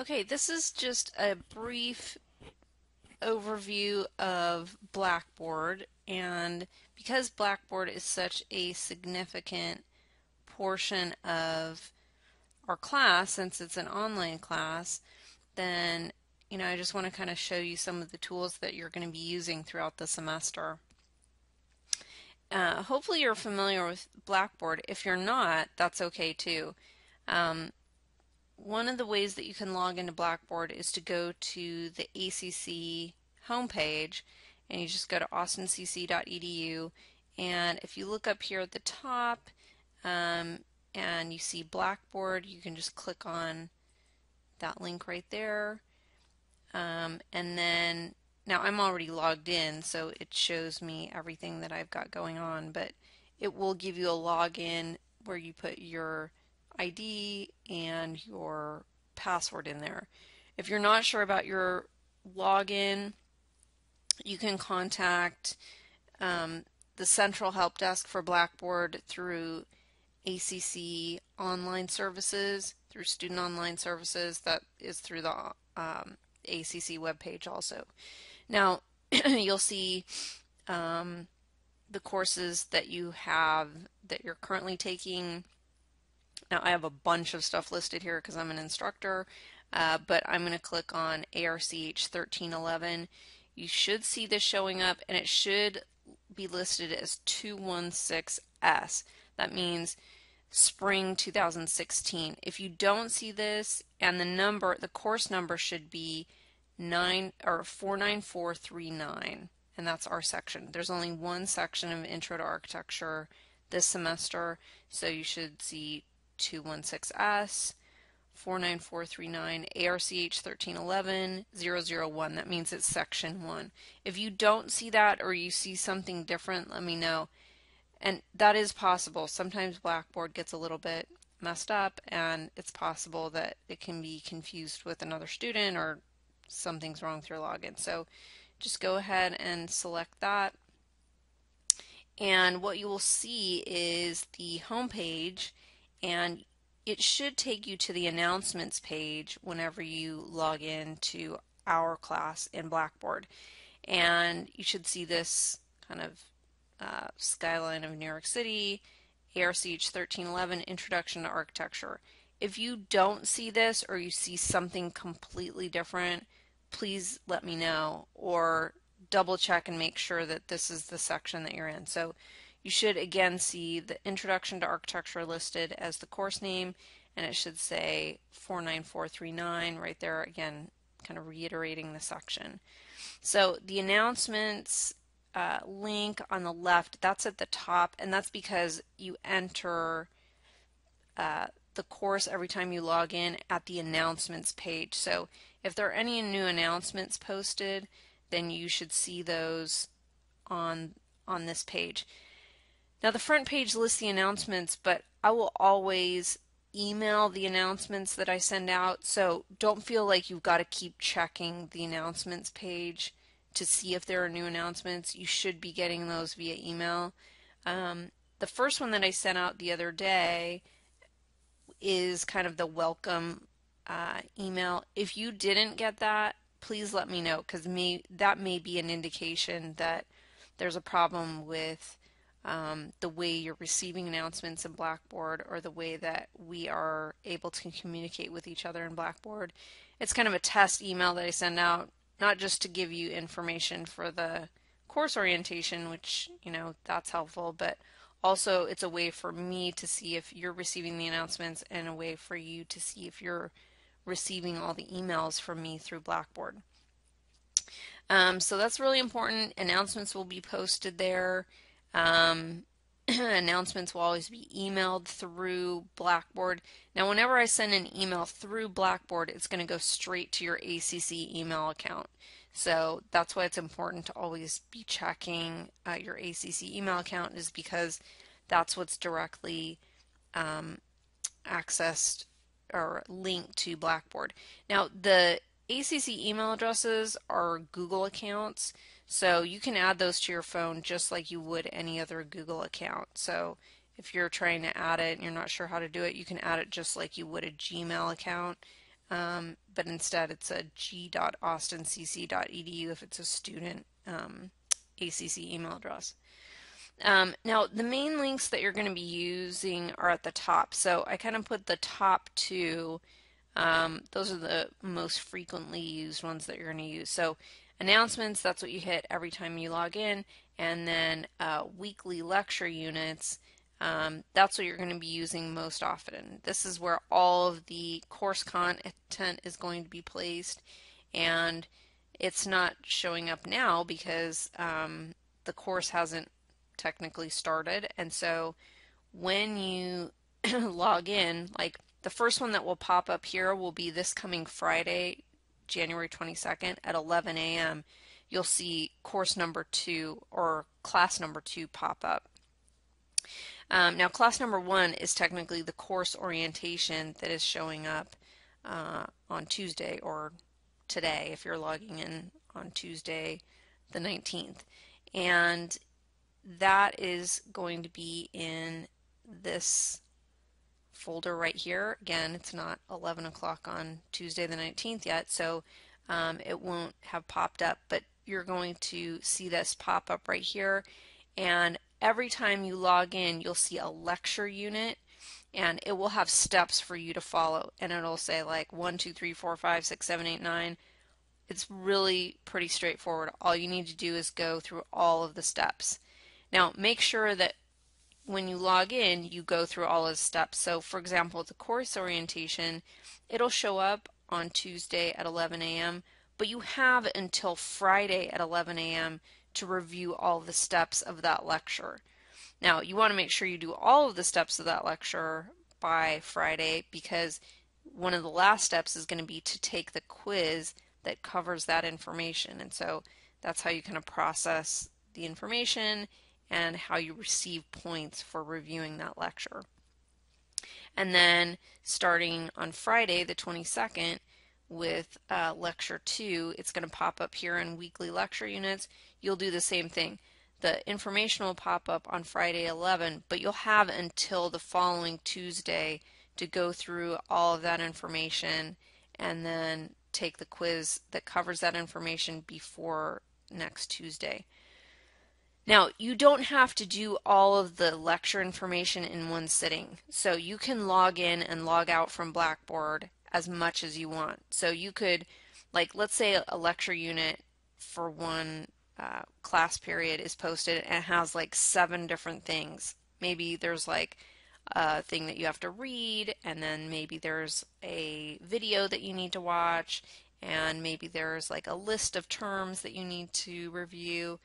Okay, this is just a brief overview of Blackboard and because Blackboard is such a significant portion of our class since it's an online class then you know I just want to kind of show you some of the tools that you're going to be using throughout the semester. Uh, hopefully you're familiar with Blackboard. If you're not, that's okay too. Um, one of the ways that you can log into Blackboard is to go to the ACC homepage and you just go to austincc.edu and if you look up here at the top um, and you see Blackboard you can just click on that link right there. Um, and then now I'm already logged in so it shows me everything that I've got going on but it will give you a login where you put your ID and your password in there. If you're not sure about your login, you can contact um, the central help desk for Blackboard through ACC online services, through student online services, that is through the um, ACC webpage also. Now, you'll see um, the courses that you have that you're currently taking now I have a bunch of stuff listed here because I'm an instructor, uh, but I'm going to click on ARCH 1311. You should see this showing up and it should be listed as 216S. That means spring 2016. If you don't see this and the number, the course number should be 9 or 49439 and that's our section. There's only one section of Intro to Architecture this semester, so you should see 216S, 49439, ARCH 1311, 001. That means it's section 1. If you don't see that or you see something different, let me know. And that is possible. Sometimes Blackboard gets a little bit messed up and it's possible that it can be confused with another student or something's wrong with your login. So just go ahead and select that. And what you will see is the home page and it should take you to the announcements page whenever you log in to our class in Blackboard. And you should see this kind of uh, skyline of New York City, ARCH 1311, Introduction to Architecture. If you don't see this or you see something completely different, please let me know or double check and make sure that this is the section that you're in. So you should again see the Introduction to Architecture listed as the course name and it should say 49439 right there again kind of reiterating the section. So the announcements uh, link on the left that's at the top and that's because you enter uh, the course every time you log in at the announcements page. So if there are any new announcements posted then you should see those on on this page. Now the front page lists the announcements, but I will always email the announcements that I send out. So don't feel like you've got to keep checking the announcements page to see if there are new announcements. You should be getting those via email. Um, the first one that I sent out the other day is kind of the welcome uh, email. If you didn't get that, please let me know because that may be an indication that there's a problem with um, the way you're receiving announcements in Blackboard or the way that we are able to communicate with each other in Blackboard. It's kind of a test email that I send out, not just to give you information for the course orientation, which, you know, that's helpful, but also it's a way for me to see if you're receiving the announcements and a way for you to see if you're receiving all the emails from me through Blackboard. Um, so that's really important. Announcements will be posted there. Um, announcements will always be emailed through Blackboard. Now, whenever I send an email through Blackboard, it's going to go straight to your ACC email account. So that's why it's important to always be checking uh, your ACC email account, is because that's what's directly um, accessed or linked to Blackboard. Now, the ACC email addresses are Google accounts. So you can add those to your phone just like you would any other Google account. So if you're trying to add it and you're not sure how to do it, you can add it just like you would a Gmail account. um, but instead it's a g.austincc.edu if it's a student um, ACC email address. Um, now, the main links that you're going to be using are at the top. So I kind of put the top two. Um, those are the most frequently used ones that you're going to use. So announcements, that's what you hit every time you log in. And then uh, weekly lecture units, um, that's what you're going to be using most often. This is where all of the course content is going to be placed. And it's not showing up now because um, the course hasn't technically started. And so when you log in, like the first one that will pop up here will be this coming Friday, January 22nd at 11 a.m. You'll see course number two or class number two pop up. Um, now, class number one is technically the course orientation that is showing up uh, on Tuesday or today if you're logging in on Tuesday the 19th. And that is going to be in this folder right here. Again, it's not 11 o'clock on Tuesday the 19th yet, so um, it won't have popped up, but you're going to see this pop up right here. And every time you log in, you'll see a lecture unit and it will have steps for you to follow. And it'll say like 1, 2, 3, 4, 5, 6, 7, 8, 9. It's really pretty straightforward. All you need to do is go through all of the steps. Now, make sure that when you log in, you go through all of the steps. So, for example, the course orientation, it'll show up on Tuesday at 11 a.m., but you have until Friday at 11 a.m. to review all the steps of that lecture. Now, you want to make sure you do all of the steps of that lecture by Friday because one of the last steps is going to be to take the quiz that covers that information. And so that's how you kind of process the information and how you receive points for reviewing that lecture. And then starting on Friday, the 22nd, with uh, lecture two, it's going to pop up here in weekly lecture units. You'll do the same thing. The information will pop up on Friday 11, but you'll have until the following Tuesday to go through all of that information and then take the quiz that covers that information before next Tuesday. Now, you don't have to do all of the lecture information in one sitting. So you can log in and log out from Blackboard as much as you want. So you could, like, let's say a lecture unit for one uh, class period is posted and has like seven different things. Maybe there's like a thing that you have to read, and then maybe there's a video that you need to watch, and maybe there's like a list of terms that you need to review.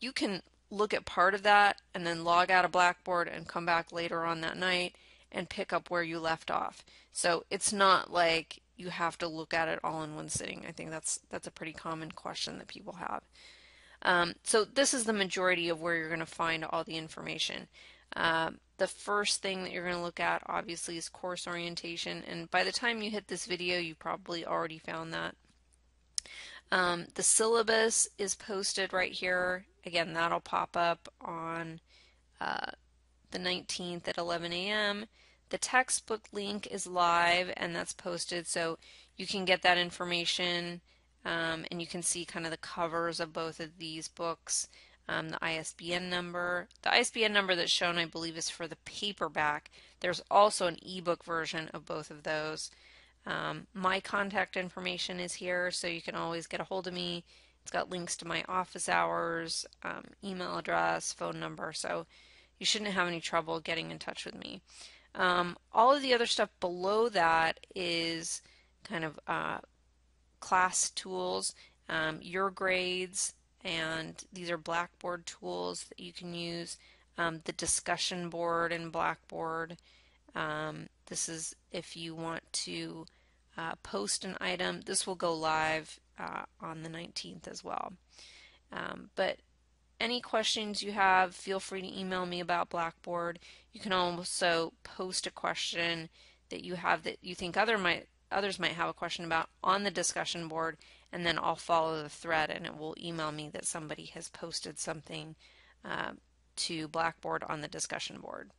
You can look at part of that and then log out of Blackboard and come back later on that night and pick up where you left off. So it's not like you have to look at it all in one sitting. I think that's that's a pretty common question that people have. Um, so this is the majority of where you're going to find all the information. Um, the first thing that you're going to look at obviously is course orientation and by the time you hit this video you probably already found that. Um, the syllabus is posted right here Again, that'll pop up on uh, the 19th at 11 a.m. The textbook link is live and that's posted so you can get that information um, and you can see kind of the covers of both of these books. Um, the ISBN number. The ISBN number that's shown, I believe, is for the paperback. There's also an ebook version of both of those. Um, my contact information is here, so you can always get a hold of me it's got links to my office hours, um, email address, phone number, so you shouldn't have any trouble getting in touch with me. Um, all of the other stuff below that is kind of uh, class tools, um, your grades, and these are Blackboard tools that you can use. Um, the discussion board in Blackboard. Um, this is if you want to uh, post an item. This will go live uh, on the 19th as well. Um, but any questions you have, feel free to email me about Blackboard. You can also post a question that you have that you think other might others might have a question about on the discussion board, and then I'll follow the thread and it will email me that somebody has posted something uh, to Blackboard on the discussion board.